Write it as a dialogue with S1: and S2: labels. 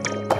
S1: you